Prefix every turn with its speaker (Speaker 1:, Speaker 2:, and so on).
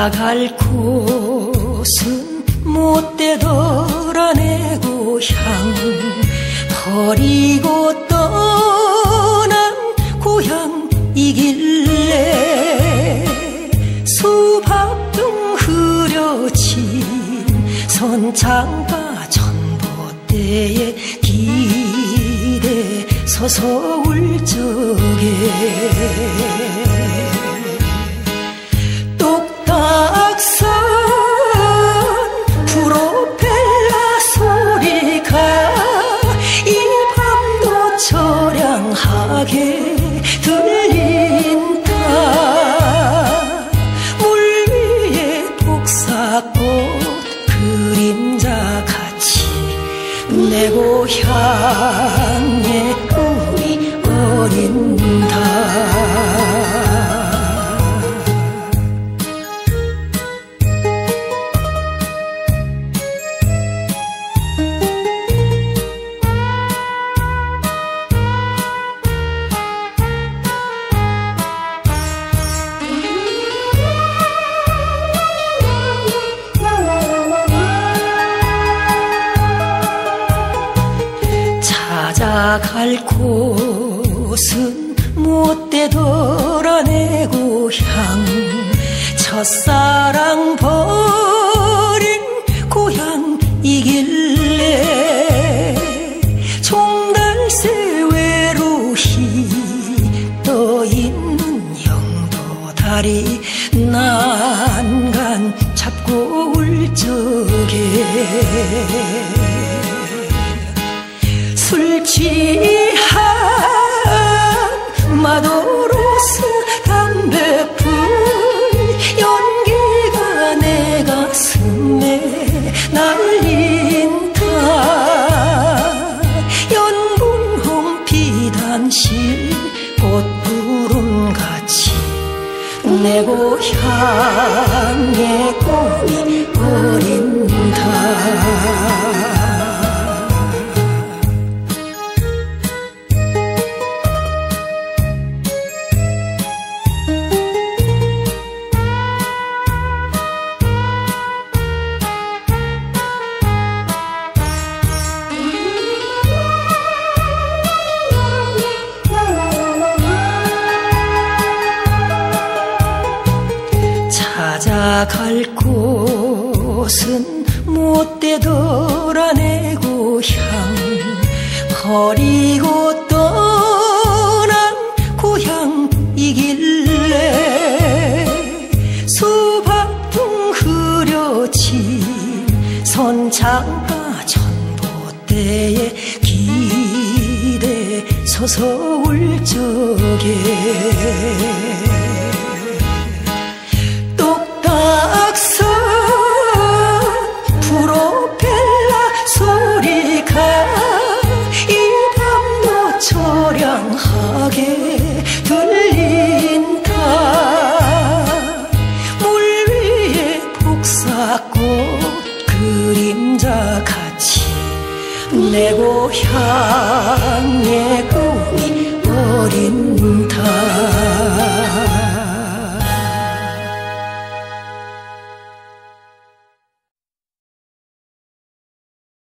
Speaker 1: 찾아갈 곳은 못 되더라 내 고향 버리고 떠난 고향이길래 수박 등 흐려진 선창가 전봇대에 기대 서서 울 적에 내 고향에 꿈이 어린 찾아갈 곳은 못되더라 내 고향? 첫사랑 버린 고향 이길래 종달새 외로이 떠있는 영도 다리 난간 잡고 울 적에 술 취한 마도로스 담배풀 연기가 내 가슴에 날린다. 연분홍 피단실 꽃구름 같이 내 고향의 꿈이 어린다 갈 곳은 못되더라 내 고향 버리고 떠난 고향이길래 수박등 흐려진 선창가 전봇대에 기대 서서 울 적에 상자같이 내 고향의 꿈이 어린다